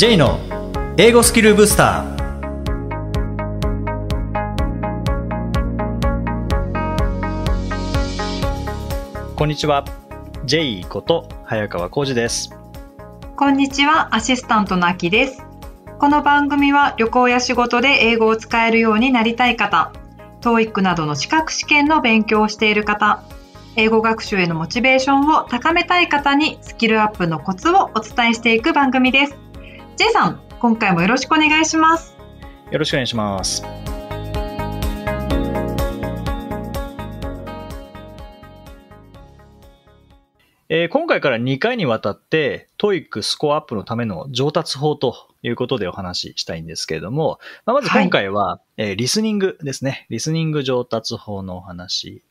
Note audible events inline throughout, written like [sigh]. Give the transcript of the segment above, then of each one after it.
J の英語スキルブースターこんにちは J こと早川浩二ですこんにちは、アシスタントのあきです。この番組は旅行や仕事で英語を使えるようになりたい方、TOEIC などの資格試験の勉強をしている方、英語学習へのモチベーションを高めたい方にスキルアップのコツをお伝えしていく番組です。J さん、今回もよろしくお願いします。よろしくお願いしますえー今回から2回にわたって TOEIC スコアアップのための上達法ということでお話ししたいんですけれども、まあ、まず今回は、えーリスニングですね。リスニング上達法のお話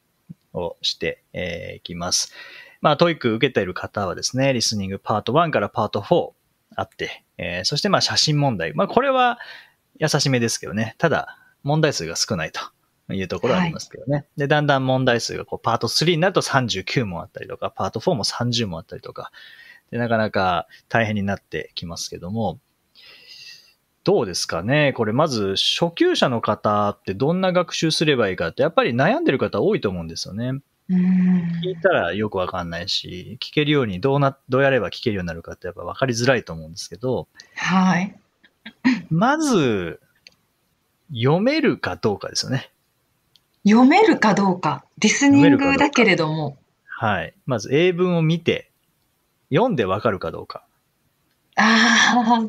をしてい、えーいきます。まあ、TOEIC 受けている方はですね、リスニングパート1からパート4あって、えーそしてまあ写真問題。まあ、これは優しめですけどね。ただ、問題数が少ないというところはありますけどね。で、だんだん問題数がこうパート3になると39問あったりとか、パート4も30問あったりとか、でなかなか大変になってきますけども、どうですかね？これまず初級者の方ってどんな学習すればいいかってやっぱり悩んでる方多いと思うんですよね。聞いたらよくわかんないし、聞けるようにどうな、どうやれば聞けるようになるかってやっぱわかりづらいと思うんですけど、はい。まず、読めるかどうかですよね。読めるかどうか、リスニングだけれども、はい。まず英文を見て、読んでわかるかどうか。ああ、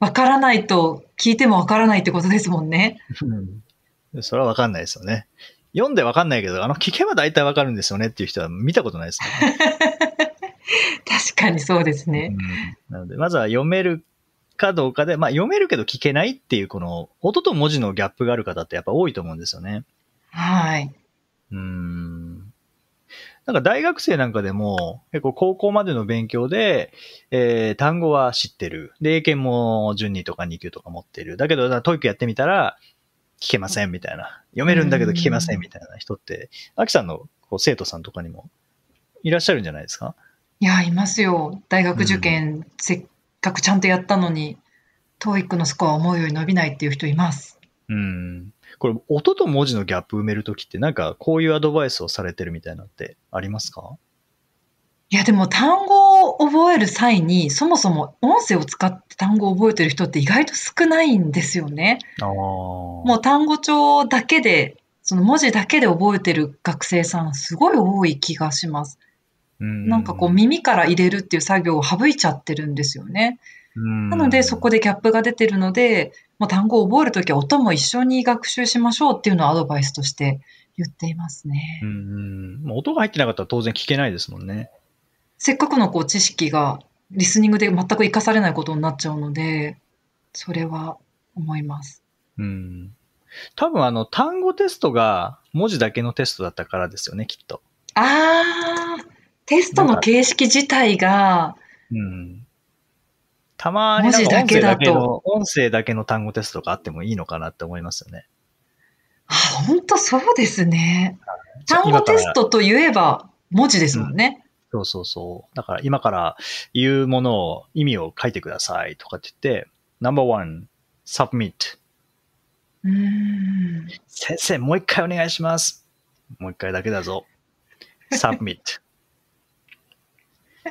わからないと聞いてもわからないってことですもんね。うんそれはわかんないですよね。読んでわかんないけど、あの、聞けば大体わかるんですよねっていう人は見たことないですね。確かにそうですね。うんなので、まずは読めるかどうかで、まあ読めるけど聞けないっていう、この、音と文字のギャップがある方ってやっぱ多いと思うんですよね。はい。うーん。なんか大学生なんかでも、結構高校までの勉強で、えー単語は知ってる。で、英検も準2とか2級とか持ってる。だけど、 TOEIC やってみたら、聞けませんみたいな。読めるんだけど聞けませんみたいな人って、アキさんのこう生徒さんとかにもいらっしゃるんじゃないですか？いや、いますよ。大学受験、せっかくちゃんとやったのに、TOEIC のスコア思うように伸びないっていう人います。うん。これ、音と文字のギャップ埋めるときって、なんかこういうアドバイスをされてるみたいなのってありますか？いや、でも単語を覚える際に、そもそも音声を使って単語を覚えてる人って意外と少ないんですよね。もう単語帳だけで、その文字だけで覚えてる学生さん、すごい多い気がします。うん、なんかこう耳から入れるっていう作業を省いちゃってるんですよね。うん、なのでそこでギャップが出てるので、もう単語を覚えるときは音も一緒に学習しましょうっていうのをアドバイスとして言っていますね。うん音が入ってなかったら当然聞けないですもんね。せっかくのこう知識がリスニングで全く活かされないことになっちゃうので、それは思います。うん。多分あの、単語テストが文字だけのテストだったからですよね、きっと。あー、テストの形式自体が、うん。たまに文字だけだと音声だけの、音声だけの単語テストがあってもいいのかなって思いますよね。あ、本当そうですね。単語テストといえば文字ですもんね。そうそうそう。だから今から言うものを、意味を書いてくださいとかって言って、number one, submit. 先生、もう一回お願いします。もう一回だけだぞ。submit. [laughs]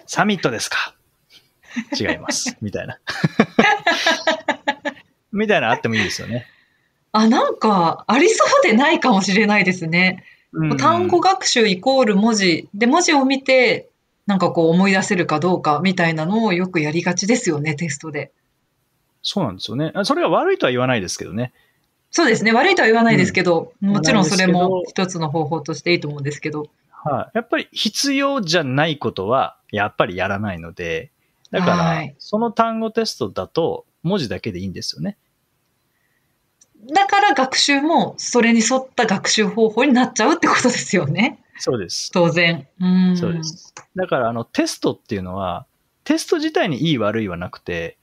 サミットですか？違います。[laughs] みたいな。みたいなのあってもいいですよね。あ、なんかありそうでないかもしれないですね。うん単語学習イコール文字で文字を見てなんかこう思い出せるかどうかみたいなのをよくやりがちですよね、テストで。そうなんですよね。それが悪いとは言わないですけどね。そうですね。悪いとは言わないですけど、んもちろんそれも一つの方法としていいと思うんですけど。はい。やっぱり必要じゃないことは、やっぱりやらないので、だから、はいその単語テストだと、文字だけでいいんですよね。だから学習もそれに沿った学習方法になっちゃうってことですよね。そうです。当然。うん。そうです。だから、あの、テストっていうのは、テスト自体にいい悪いはなくて、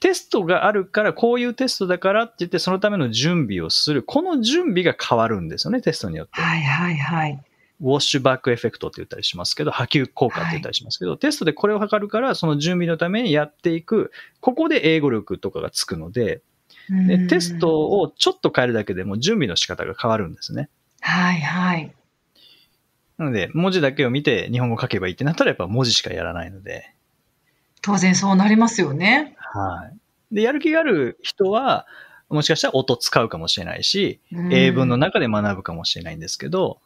テストがあるから、こういうテストだからって言って、そのための準備をする。この準備が変わるんですよね、テストによって。はいはいはい。ウォッシュバックエフェクトって言ったりしますけど、波及効果って言ったりしますけど、テストでこれを測るから、その準備のためにやっていく、ここで英語力とかがつくので、でテストをちょっと変えるだけでも準備の仕方が変わるんですね。はいはい。なので、文字だけを見て日本語書けばいいってなったらやっぱ文字しかやらないので、当然そうなりますよね。はい。で、やる気がある人は、もしかしたら音使うかもしれないし、うん英文の中で学ぶかもしれないんですけど、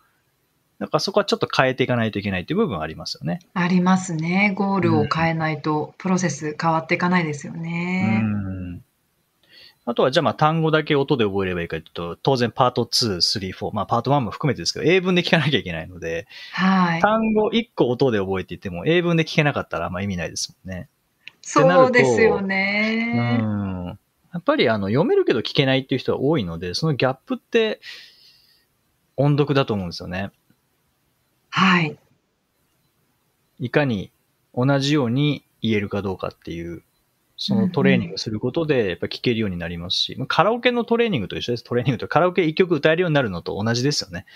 だからそこはちょっと変えていかないといけないっていう部分はありますよね。ありますね。ゴールを変えないと、プロセス変わっていかないですよね。うんあとは、じゃあまあ単語だけ音で覚えればいいかというと、当然パート2、3、4、まあパート1も含めてですけど、英文で聞かなきゃいけないので、はい。単語1個音で覚えていても、英文で聞けなかったらあんま意味ないですもんね。そうですようね。ん。やっぱりあの読めるけど聞けないっていう人は多いので、そのギャップって音読だと思うんですよね。はい。いかに同じように言えるかどうかっていう、そのトレーニングすることでやっぱ聞けるようになりますし、まあカラオケのトレーニングと一緒です。トレーニングとカラオケ一曲歌えるようになるのと同じですよね。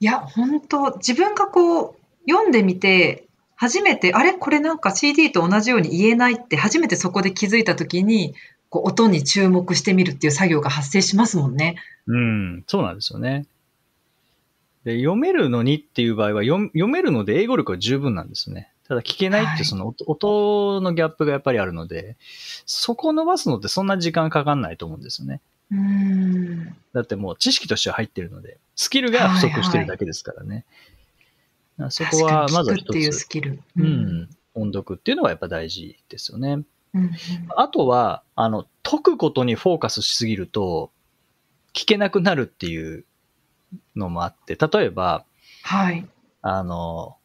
いや、本当自分がこう、読んでみて、初めて、あれ？これなんか CD と同じように言えないって、初めてそこで気づいたときに、こう音に注目してみるっていう作業が発生しますもんね。うん、そうなんですよね。で読めるのにっていう場合は読読めるので英語力は十分なんですね。ただ聞けないっはいてその音,、音のギャップがやっぱりあるので、そこを伸ばすのってそんな時間かかんないと思うんですよね。うーん。だってもう知識としては入ってるので、スキルが不足してるだけですからね。そこはまずは一確かに聞くっていうスつ、キル。う。ん、音読っていうのはやっぱ大事ですよね。うんうんあとは、あの、解くことにフォーカスしすぎると、聞けなくなるっていうのもあって、例えば、はい。あの、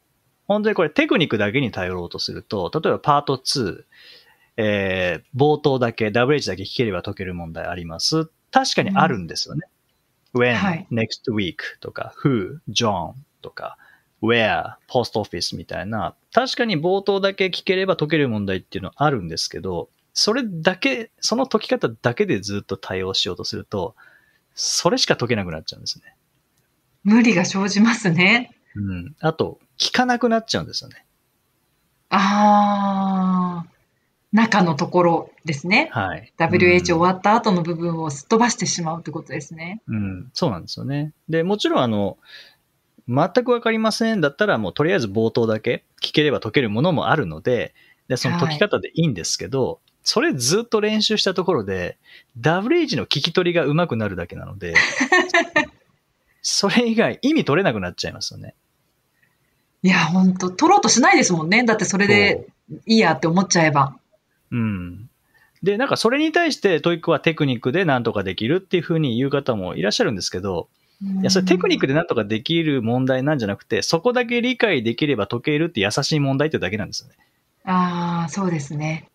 本当にこれテクニックだけに頼ろうとすると、例えばパート2、えー、冒頭だけ、WH だけ聞ければ解ける問題あります。確かにあるんですよね。when、はい next week とか、who, John とか、where, post office みたいな、確かに冒頭だけ聞ければ解ける問題っていうのはあるんですけど、それだけ、その解き方だけでずっと対応しようとすると、それしか解けなくなっちゃうんですね。無理が生じますね。うん。あと、聞かなくなっちゃうんですよね。ああ。中のところですね。はい。WH 終うんわった後の部分をすっ飛ばしてしまうってことですね。うん、そうなんですよね。で、もちろんあの、全くわかりませんだったらもうとりあえず冒頭だけ聞ければ解けるものもあるので、で、その解き方でいいんですけど、それずっと練習したところで、WH の聞き取りが上手くなるだけなので、[laughs] それ以外意味取れなくなっちゃいますよね。いや、本当取ろうとしないですもんね。だってそれでいいやって思っちゃえば。うん。で、なんかそれに対して TOEIC はテクニックでなんとかできるっていうふうに言う方もいらっしゃるんですけど、いや、それテクニックでなんとかできる問題なんじゃなくて、そこだけ理解できれば解けるって優しい問題ってだけなんですよね。ああ、そうですね。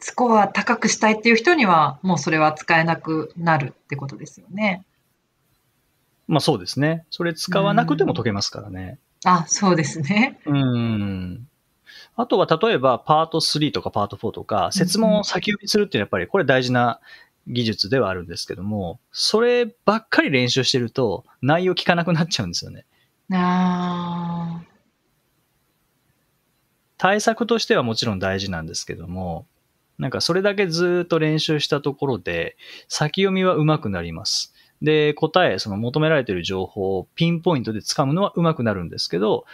スコア高くしたいっていう人には、もうそれは使えなくなるってことですよね。まあそうですね。それ使わなくても解けますからね。あ、そうですね。うん。あとは例えばパート3とかパート4とか、設問を先読みするっていうのはやっぱりこれ大事な技術ではあるんですけども、そればっかり練習してると内容聞かなくなっちゃうんですよね。あ対策としてはもちろん大事なんですけども、なんかそれだけずっと練習したところで、先読みは上手くなります。で、答え、その求められている情報をピンポイントで掴むのは上手くなるんですけど、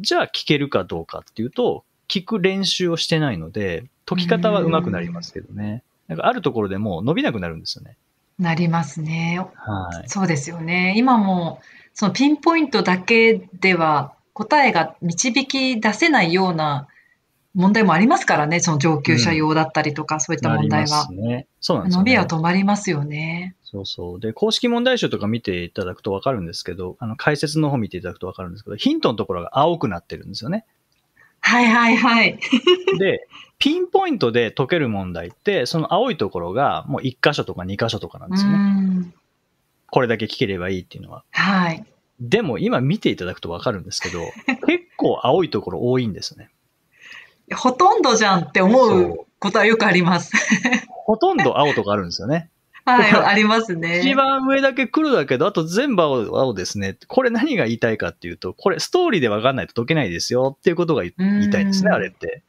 じゃあ聞けるかどうかっていうと、聞く練習をしてないので、解き方は上手くなりますけどね。なんかあるところでもう伸びなくなるんですよね。あ、なりますね。はい。そうですよね。今も、そのピンポイントだけでは答えが導き出せないような問題もありますからね。その上級者用だったりとか、そういった問題はね。そうなんですよね。伸びは止まりますよね。そうそう。で、公式問題集とか見ていただくとわかるんですけど、あの、解説の方見ていただくとわかるんですけど、ヒントのところが青くなってるんですよね。はいはいはい。[laughs] で、ピンポイントで解ける問題って、その青いところがもう1箇所とか2箇所とかなんうですよね。ん。これだけ聞ければいいっていうのは。はい。でも今見ていただくとわかるんですけど、[laughs] 結構青いところ多いんですね。ほとんどじゃんって思うことはよくあります。[laughs] ほとんど青とかあるんですよね。はい、ありますね。一番上だけ黒だけど、あと全部青青ですね。これ何が言いたいかっていうと、これストーリーで分かんないと解けないですよっていうことが言言いたいですね、うんあれって。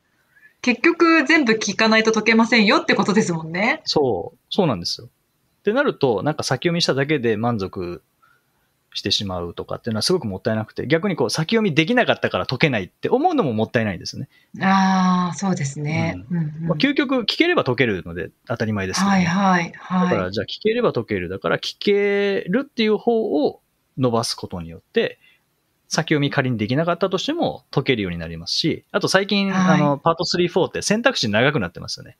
結局全部聞かないと解けませんよってことですもんね。そう、そうなんですよ。ってなると、なんか先読みしただけで満足してしまうとかっていうのはすごくもったいなくて、逆にこう先読みできなかったから解けないって思うのももったいないんですよね。ああ、そうですね。うんうんまあ、究極聞ければ解けるので当たり前ですけど、はいはいだからはじゃあ聞ければ解ける。だから聞けるっていう方を伸ばすことによって、先読み仮にできなかったとしても解けるようになりますし、あと最近、はいあの、パート3、4って選択肢長くなってますよね。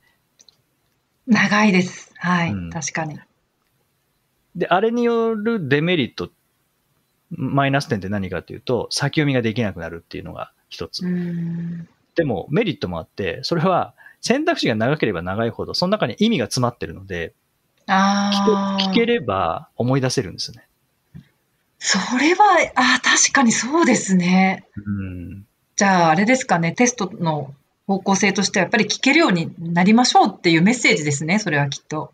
い。長いです。はい、うん確かに。で、あれによるデメリット、マイナス点って何かっていうと、先読みができなくなるっていうのが一つ。うん。でもメリットもあって、それは選択肢が長ければ長いほど、その中に意味が詰まってるので、ああ。聞け聞ければ思い出せるんですよね。それは、あー確かにそうですね。うん。じゃあ、あれですかね、テストの方向性としては、やっぱり聞けるようになりましょうっていうメッセージですね、それはきっと。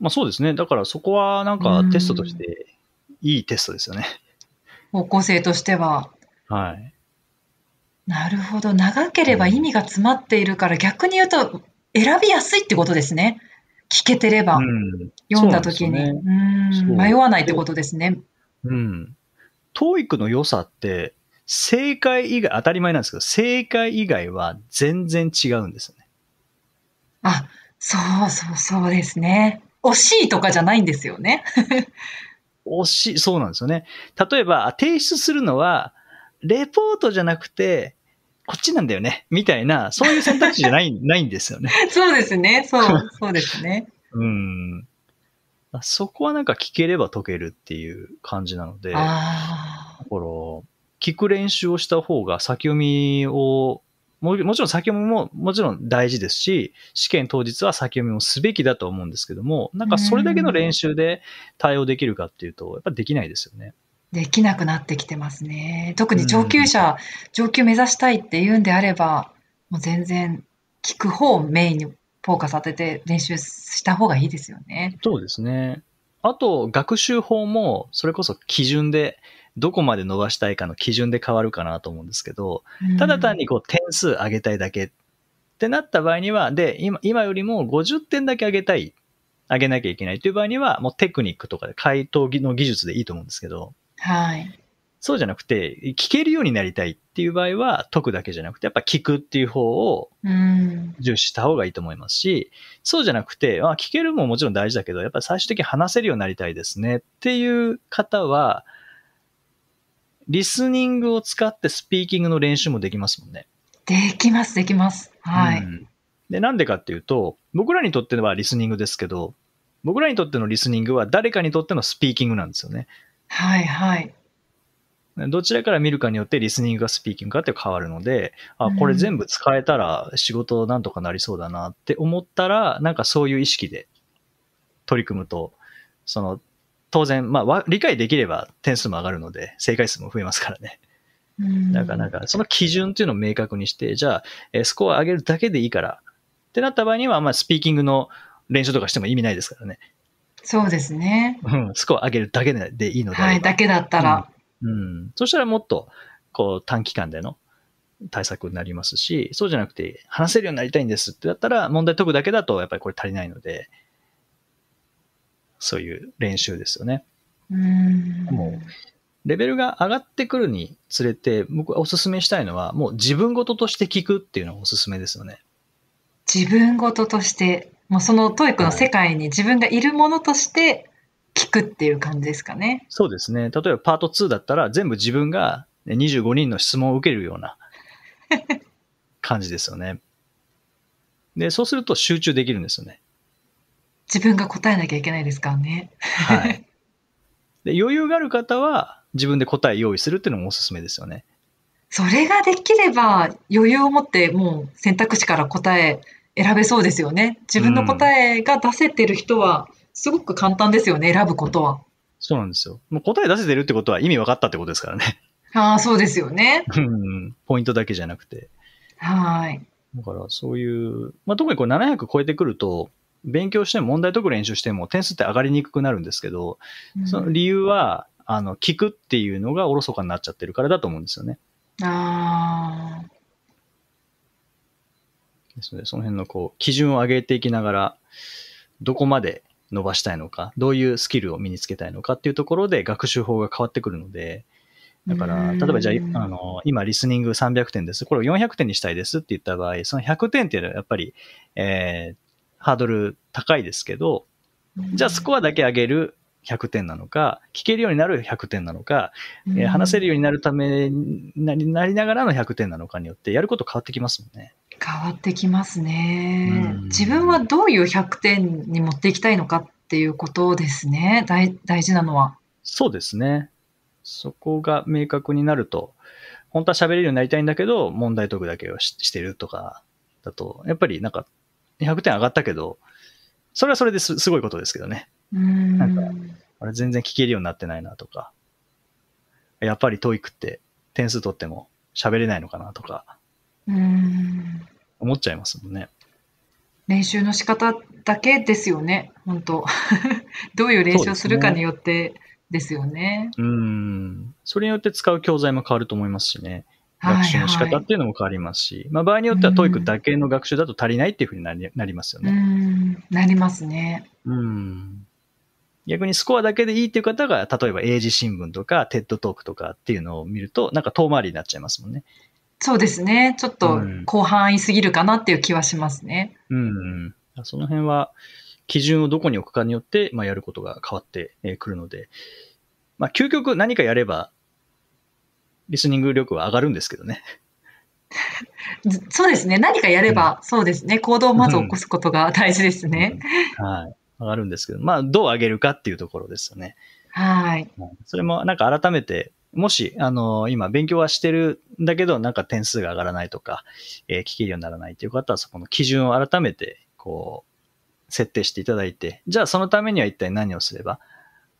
まあそうですね。だからそこはなんかテストとしていいテストですよね。方向性としては。はい。なるほど。長ければ意味が詰まっているから、逆に言うと、選びやすいってことですね。聞けてれば、うん。読んだ時に。迷わないってことですね。うん。TOEIC の良さって、正解以外、当たり前なんですけど、正解以外は全然違うんですよね。あ、そうそうそうですね。惜しいとかじゃないんですよね。惜しい、そうなんですよね。例えば、あ提出するのは、レポートじゃなくて、こっちなんだよね、みたいな、そういう選択肢じゃない、[laughs] ないんですよね。そうですね。そう、[laughs] そうですね。うん。そこはなんか聞ければ解けるっていう感じなので、だか。ら、聞く練習をした方が先読みを、ももちろん先読みももちろん大事ですし、試験当日は先読みもすべきだと思うんですけども、なんかそれだけの練習で対応できるかっていうと、やっぱできないですよね。できなくなってきてますね。特に上級者、上級目指したいっていうんであれば、もう全然聞く方をメインにフォーカス当てて練習した方がいいですよね。そうですね。あと、学習法も、それこそ基準で、どこまで伸ばしたいかの基準で変わるかなと思うんですけど、ただ単にこう点数上げたいだけってなった場合には、で、今今よりも50点だけ上げたい、上げなきゃいけないという場合には、もうテクニックとかで回答の技術でいいと思うんですけど、はい。そうじゃなくて、聞けるようになりたいっていう場合は、解くだけじゃなくて、やっぱ聞くっていう方をうん。重視した方がいいと思いますし、そうじゃなくて、まあ、聞けるももちろん大事だけど、やっぱり最終的に話せるようになりたいですねっていう方は、リスニングを使ってスピーキングの練習もできますもんね。できます、できます。はい。うんで、なんでかっていうと、僕らにとってはリスニングですけど、僕らにとってのリスニングは誰かにとってのスピーキングなんですよね。はい、はい。どちらから見るかによってリスニングがスピーキングかって変わるので、あ、これ全部使えたら仕事なんとかなりそうだなって思ったら、なんかそういう意識で取り組むと、その、当然、まあわ、理解できれば点数も上がるので、正解数も増えますからね。うんだからなんか、その基準っていうのを明確にして、じゃあ、えースコア上げるだけでいいから、ってなった場合には、まあ、スピーキングの練習とかしても意味ないですからね。そうですね。うん、スコア上げるだけでいいのであはい。だけだったら。うん。そしたらもっと、こう、短期間での対策になりますし、そうじゃなくて、話せるようになりたいんですってだったら、問題解くだけだと、やっぱりこれ足りないので、そういう練習ですよね。うん。もレベルが上がってくるにつれて、僕はお勧めしたいのは、もう自分事として聞くっていうのがおすすめですよね。自分事として、もうその TOEIC の世界に自分がいるものとして聞くっていう感じですかね。そうですね。例えばパート2だったら、全部自分がね25人の質問を受けるような [laughs] 感じですよね。で、そうすると集中できるんですよね。自分が答えなきゃいけないですからね。はい。で、余裕がある方は、自分で答え用意するっていうのもおすすめですよね。それができれば余裕を持ってもう選択肢から答え選べそうですよね。自分の答えが出せてる人はすごく簡単ですよね、選ぶことは。そうなんですよ。もう答え出せてるってことは意味分かったってことですからね。ああ、そうですよね。うんポイントだけじゃなくて。はい。だからそういう、まあ、特にこれ700超えてくると、勉強しても問題解く練習しても点数って上がりにくくなるんですけど、その理由は、あの、聞くっていうのがおろそかになっちゃってるからだと思うんですよね。ああ。ですので、その辺のこう、基準を上げていきながら、どこまで伸ばしたいのか、どういうスキルを身につけたいのかっていうところで学習法が変わってくるので、だから、例えばじゃあ、あの、今リスニング300点です。これを400点にしたいですって言った場合、その100点っていうのはやっぱり、えー、ハードル高いですけど、じゃあスコアだけ上げる100点なのか、聞けるようになる100点なのか、えー、話せるようになるためになりなりながらの100点なのかによってやること変わってきますもんね。変わってきますね。自分はどういう100点に持っていきたいのかっていうことですね。大大事なのは。そうですね。そこが明確になると、本当は喋れるようになりたいんだけど、問題解くだけをししてるとかだと、やっぱりなんか100点上がったけど、それはそれですすごいことですけどね。うんなんか、あれ全然聞けるようになってないなとか、やっぱり TOEIC って点数取っても喋れないのかなとか、うん思っちゃいますもんね。練習の仕方だけですよね、本当 [laughs] どういう練習をするかによってですよね。う、ね、ん。それによって使う教材も変わると思いますしね。学習の仕方っていうのも変わりますし、はいはい、まあ場合によっては TOEIC だけの学習だと足りないっていうふうになりなりますよね。うん、なりますね。うん。逆にスコアだけでいいっていう方が、例えば英字新聞とか、テッドトークとかっていうのを見ると、なんか遠回りになっちゃいますもんね。そうですね。ちょっと広範囲すぎるかなっていう気はしますね。うん、うん。その辺は、基準をどこに置くかによって、まあ、やることが変わってくるので、まあ、究極何かやれば、リスニング力は上がるんですけどね。[laughs] そうですね。何かやれば、うん、そうですね。行動をまず起こすことが大事ですね。うん、はい。上がるんですけど、まあ、どう上げるかっていうところですよね。はい。それも、なんか改めて、もし、あの、今勉強はしてるんだけど、なんか点数が上がらないとか、えー、聞けるようにならないという方は、そこの基準を改めて、こう、設定していただいて、じゃあそのためには一体何をすれば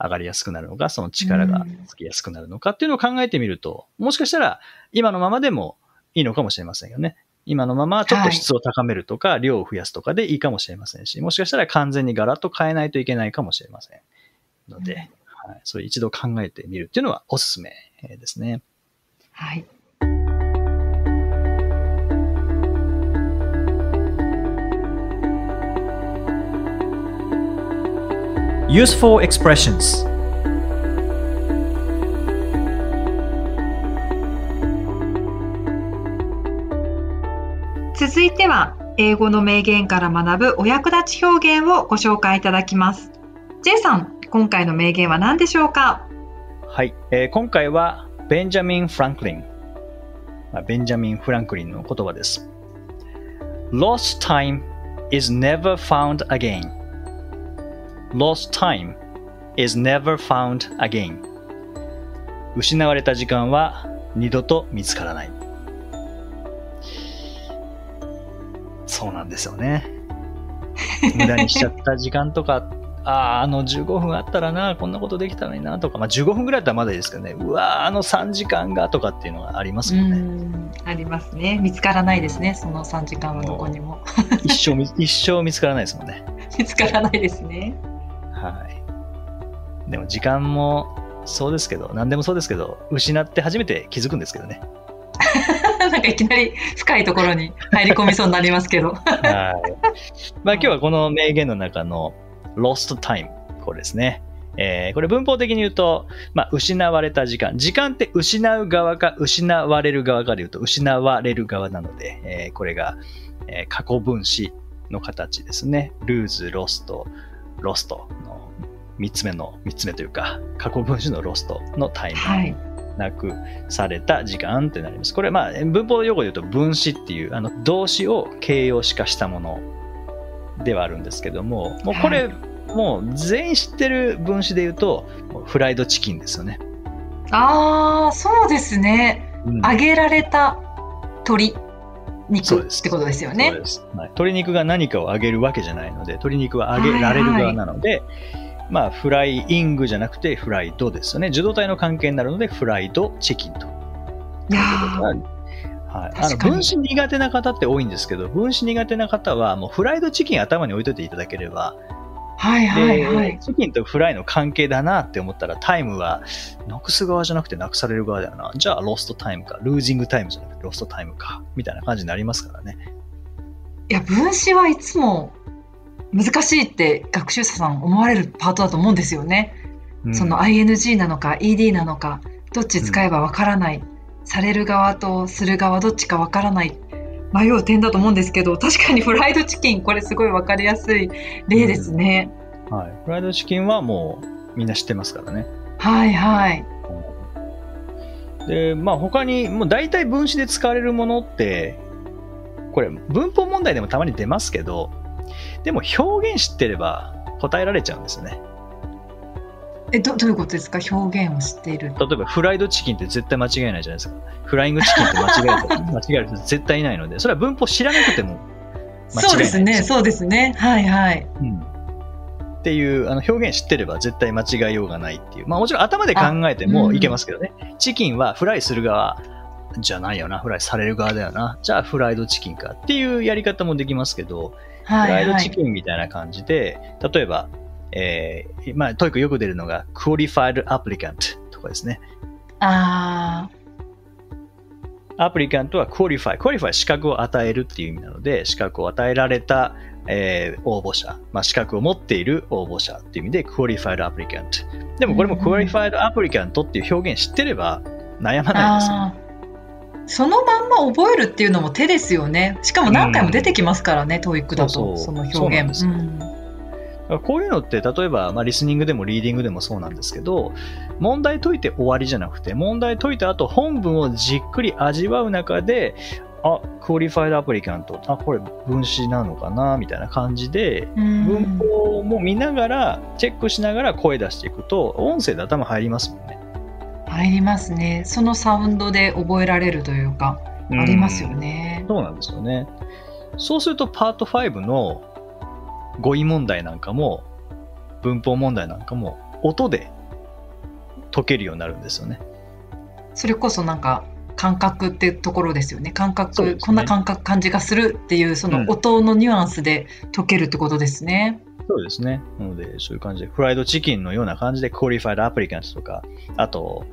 上がりやすくなるのか、その力がつきやすくなるのかっていうのを考えてみると、もしかしたら今のままでもいいのかもしれませんよね。今のままちょっと質を高めるとか、量を増やすとかでいいかもしれませんし、もしかしたら完全にガラッと変えないといけないかもしれません。ので、はい、それ一度考えてみるっていうのはおすすめですね。はい。Useful expressions 続いては英語の名言から学ぶお役立ち表現をご紹介いただきます。J さん、今回の名言は何でしょうか？はい、えー、今回はベンジャミン・フランクリン、まあ、ベンジャミン・フランクリンの言葉です。Lost time is never found again. Lost time is never found again. 失われた時間は二度と見つからない。そうなんですよね。[laughs] 無駄にしちゃった時間とか、ああ、あの15分あったらな、こんなことできたのになとか、まあ15分ぐらいだったらまだいいですけどね、うわあの3時間がとかっていうのがありますもんね。ありますね。見つからないですね、その3時間はどこにも。一生、一生見つからないですもんね。[laughs] 見つからないですね。はい。でも時間もそうですけど、何でもそうですけど、失って初めて気づくんですけどね。[laughs] なんかいきなり深いところに入り込みそうになりますけど。[laughs] はい。まあ今日はこの名言の中の lost time、これですね。えー、これ文法的に言うと、まあ、失われた時間。時間って失う側か失われる側かで言うと失われる側なので、えー、これが、えー、過去分詞の形ですね。lose, lost, lost の三つ目の、三つ目というか、過去分詞の lost のタイム。はい。なくされた時間ってなります。これ、まあ、文法用語で言うと分詞っていう、あの、動詞を形容詞化したものではあるんですけども、もうこれ、はいもう全員知ってる分子で言うと、フライドチキンですよね。ああ、そうですね。うん、揚げられた鶏肉ってことですよね。そうです、はい。鶏肉が何かを揚げるわけじゃないので、鶏肉は揚げられる側なので、はいはい、まあ、フライイングじゃなくてフライドですよね。受動体の関係になるので、フライドチキンと。いやはい、あの分子苦手な方って多いんですけど、分子苦手な方はもうフライドチキン頭に置いといていただければ、はいはいはい。チキンとフライの関係だなって思ったら、タイムはなくす側じゃなくてなくされる側だよな。じゃあロストタイムか。ルージングタイムじゃなくてロストタイムか。みたいな感じになりますからね。いや、分子はいつも難しいって学習者さん思われるパートだと思うんですよね。うん、その ING なのか ED なのか、どっち使えばわからない。うん、される側とする側どっちかわからない。迷う点だと思うんですけど確かにフライドチキンこれすごい分かりやすい例ですね、うん、はい、フライドチキンはもうみんな知ってますからね。はいはい。でまあ他にもう大体分子で使われるものってこれ文法問題でもたまに出ますけどでも表現知ってれば答えられちゃうんですよねえどどういうことですか？表現を知っている。例えばフライドチキンって絶対間違いないじゃないですか。フライングチキンって間違えた [laughs] 間違える人絶対いないのでそれは文法知らなくても間違いないそうですねそうですね。はいはい、うん、っていうあの表現知ってれば絶対間違いようがないっていう。まあもちろん頭で考えてもいけますけどね、うん、チキンはフライする側じゃないよな。フライされる側だよな。じゃあフライドチキンかっていうやり方もできますけど、はいはい、フライドチキンみたいな感じで例えばえー、まあ、 TOEIC よく出るのが Qualified Applicant とかですね。ああ。 Applicant は Qualify。Qualify 資格を与えるっていう意味なので、資格を与えられた、えー、応募者、まあ、資格を持っている応募者っていう意味で Qualified Applicant。でもこれも Qualified Applicant っていう表現知ってれば悩まないですよ、そのまんま覚えるっていうのも手ですよね。しかも何回も出てきますからね、うん、 TOEIC だと、その表現。こういうのって、例えば、まあ、リスニングでもリーディングでもそうなんですけど、問題解いて終わりじゃなくて、問題解いた後、本文をじっくり味わう中で、あ、クオリファイドアプリカント、あ、これ分子なのかな、みたいな感じで、文法も見ながら、チェックしながら声出していくと、音声で頭入りますもんね。入りますね。そのサウンドで覚えられるというか、ありますよね。そうなんですよね。そうすると、パート5の語彙問題なんかも、文法問題なんかも、音で解けるようになるんですよね。それこそなんか、感覚ってところですよね。感覚、ね、こんな感覚、感じがするっていう、その音のニュアンスで解けるってことですね。うん、そうですね。なので、そういう感じで、フライドチキンのような感じで、クオリファイドアプリカントとか、あと、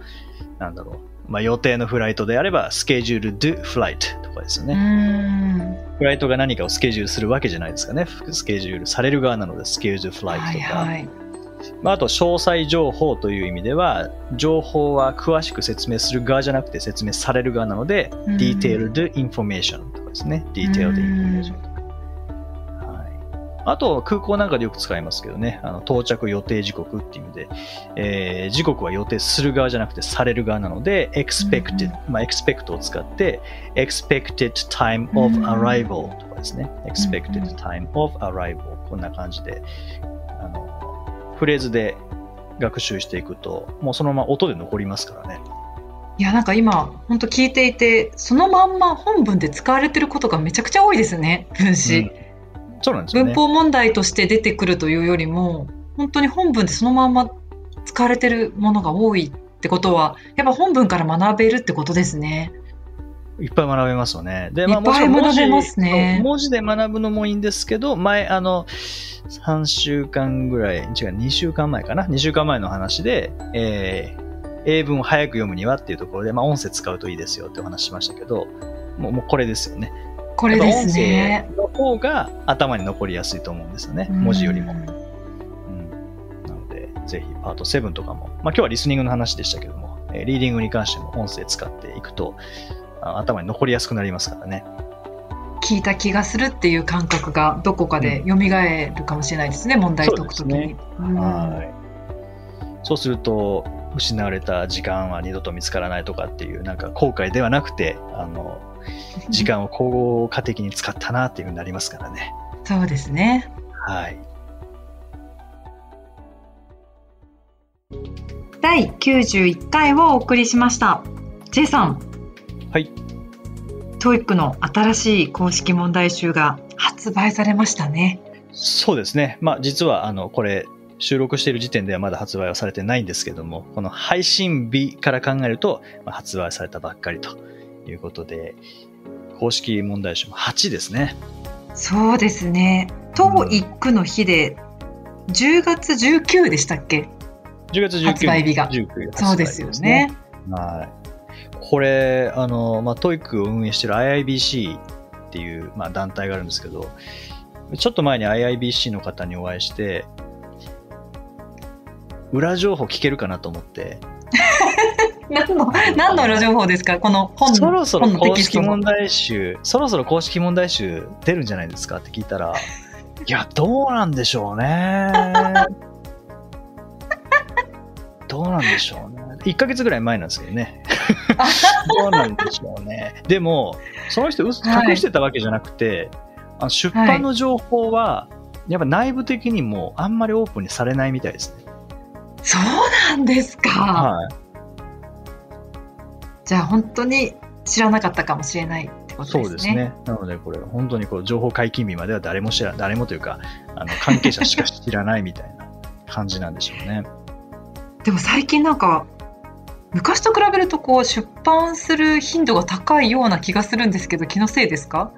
なんだろう、まあ、予定のフライトであれば、スケジュール do flight とかですよね。フライトが何かをスケジュールするわけじゃないですかね。スケジュールされる側なので、スケジュールフライトとか。はいはいまあ、あと、詳細情報という意味では、情報は詳しく説明する側じゃなくて説明される側なので、detailed information とかですね。detailed information あと、空港なんかでよく使いますけどね、あの到着予定時刻っていう意味で、えー、時刻は予定する側じゃなくてされる側なので、expected、まあ、expect を使って、expected time of arrival とかですね、expected time of arrival こんな感じで、あの、フレーズで学習していくと、もうそのまま音で残りますからね。いや、なんか今、本当聞いていて、そのまんま本文で使われてることがめちゃくちゃ多いですね、分子。うんそうなんですね、文法問題として出てくるというよりも本当に本文でそのまま使われてるものが多いってことはやっぱ本文から学べるってことですね。いっぱい学べますよね。で、まあ、もちろん文字ね、文字で学ぶのもいいんですけど、前、あの、3週間ぐらい、違う、2週間前かな ?2 週間前の話で、えー、英文を早く読むにはっていうところで、まあ、音声使うといいですよってお話しましたけど、もうもうこれですよね。これですね。の方が頭に残りやすいと思うんですよね。文字よりも。うん、なので、ぜひパート7とかも、まあ今日はリスニングの話でしたけども、えリーディングに関しても音声使っていくと、頭に残りやすくなりますからね。聞いた気がするっていう感覚がどこかで蘇るかもしれないですね、うん、問題解くときに。そうすると、失われた時間は二度と見つからないとかっていう、なんか後悔ではなくて、あの、[laughs] 時間を効果的に使ったなっていうふうになりますからね。そうですね。はい。第91回をお送りしました。J さん。はい。TOEIC の新しい公式問題集が発売されましたね。そうですね。まあ実はあのこれ収録している時点ではまだ発売はされてないんですけども、この配信日から考えると、まあ、発売されたばっかりということで、公式問題集も8ですね。そうですね。TOEIC の日で、10月19でしたっけ？10月19発売日が19日そうですよね。はい。これ、あの、まあ、 TOEIC を運営してる IIBC っていう、まあ、団体があるんですけど、ちょっと前に IIBC の方にお会いして、裏情報聞けるかなと思って、[laughs] 何の、何の裏情報ですか？この本そろそろ公式問題集、そろそろ公式問題集出るんじゃないですか？って聞いたら、[laughs] いや、どうなんでしょうね。どうなんでしょうね。1ヶ月ぐらい前なんですけどね。[laughs] どうなんでしょうね。でも、その人、隠してたわけじゃなくて、あの出版の情報は、やっぱ内部的にもあんまりオープンにされないみたいですね。そうなんですか？はい。じゃあ本当に知らなかったかもしれないってことですね。そうですね。なので、これ、本当にこう情報解禁日までは誰も知ら、誰もというか、あの関係者しか知らないみたいな感じなんでしょうね。でも最近なんか昔と比べるとこう出版する頻度が高いような気がするんですけど気のせいですか？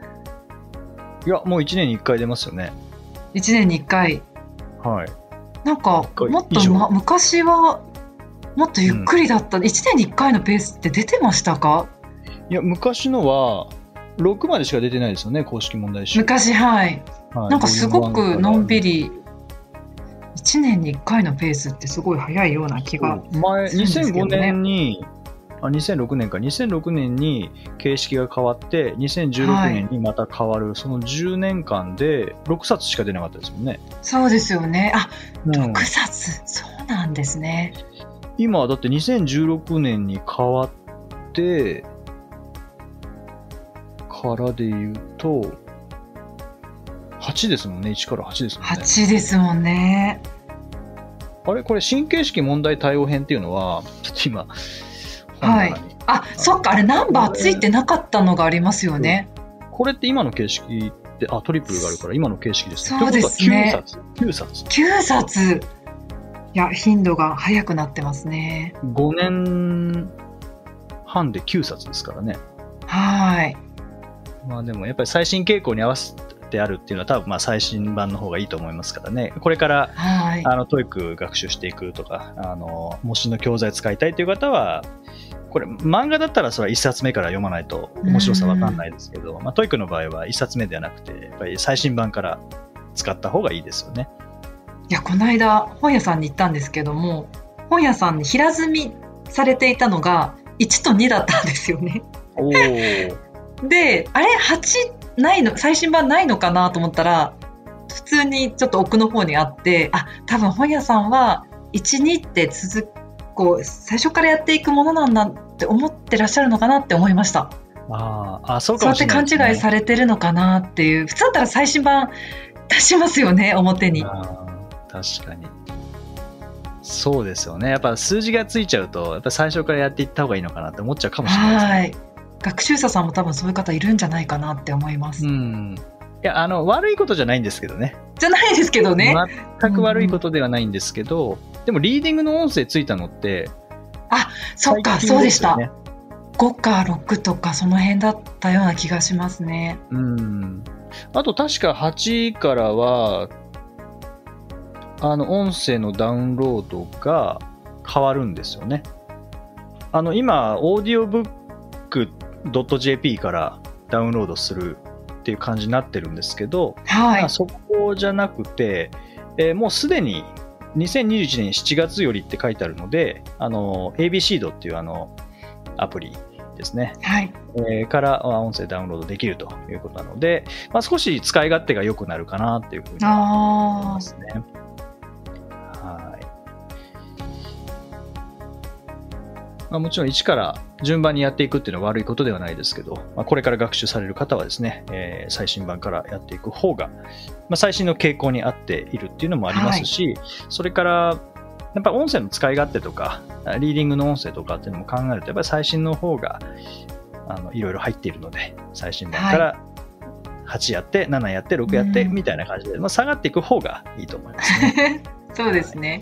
いや、もう1年に1回出ますよね。1年に1回はい。なんか回もっと、ま、昔はもっとゆっくりだった、1年に1回のペースって出てましたか？いや、昔のは、6までしか出てないですよね、公式問題集。昔はい。はい。なんかすごくのんび。り。1年に1回のペースってすごい早いような気がーム1から前、するんですけど2005ね年に、あ、2006年か、2006年に形式が変わって、2016年にまた変わる、その10年間で6冊しか出なかったですもんね。そうですよね。あうん。6冊。そうなんですね今、だって2016年に変わって、からで言うと、8ですもんね、1から8ですもんね。8ですもんね。あれ？これ、新形式問題対応編っていうのは、ちょっと今、はい。あそっか。あれナンバーついてなかったのがありますよね。これって今の形式って、あ、トリプルがあるから今の形式ですね。そうですね。ってことは9冊。9冊いや頻度が早くなってますね9冊。5年半で9冊ですからね。はいまあでもやっぱり最新傾向に合わせてあるっていうのは多分まあ最新版の方がいいと思いますからね。これからはいあのトイック学習していくとか、あの模試の教材使いたいという方は、これ漫画だったらそれは1冊目から読まないと面白さわかんないですけど、まあ、トイックの場合は1冊目ではなくて、やっぱり最新版から使った方がいいですよね。いやこの間本屋さんに行ったんですけども本屋さんに平積みされていたのが1と2だったんですよね。であれ？8ないの？最新版ないのかなと思ったら普通にちょっと奥の方にあってあ多分本屋さんは12って続こう最初からやっていくものなんだって思ってらっしゃるのかなって思いました。あーあ、そうかもそうやっ勘してれないですね、違いされてるのかなっていう普通だったら最新版出しますよね表に確かに。そうですよね。やっぱ数字がついちゃうと、やっぱ最初からやっていった方がいいのかなって思っちゃうかもしれないですね。はい学習者さんも多分そういう方いるんじゃないかなって思います、うん。いや、あの、悪いことじゃないんですけどね。じゃないですけどね、全く悪いことではないんですけど、でもリーディングの音声ついたのって、そっか最近そうでしたすよね5か6とかその辺だったような気がしますねうん。あと確か8からは、あの、音声のダウンロードが変わるんですよね。あの、今、オーディオブック .jp からダウンロードするっていう感じになってるんですけど、はいまあそこじゃなくて、えーもうすでに2021年7月よりって書いてあるので、あの、ABC ドっていうあの、アプリですね、はいえーからあ音声ダウンロードできるということなので、まあ、少し使い勝手が良くなるかなっていうふうに思いあますね。まあ、もちろん一から順番にやっていくっていうのは悪いことではないですけど、まあ、これから学習される方はですね、えー最新版からやっていく方が、まあ、最新の傾向に合っているっていうのもありますし、それからやっぱ音声の使い勝手とか、リーディングの音声とかっていうのも考えると、やっぱり最新の方があのいろいろ入っているので、最新版から8やって、7やって、6やってうん。みたいな感じで、まあ、下がっていく方がいいと思いますね。あ [laughs] そうですね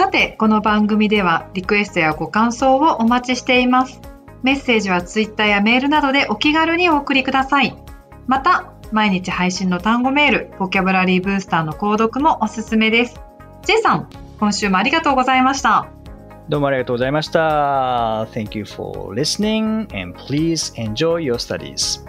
さて、この番組ではリクエストやご感想をお待ちしています。メッセージはツイッターやメールなどでお気軽にお送りください。また、毎日配信の単語メール、ボキャブラリーブースターの購読もおすすめです。J さん、今週もありがとうございました。どうもありがとうございました。Thank you for listening and please enjoy your studies.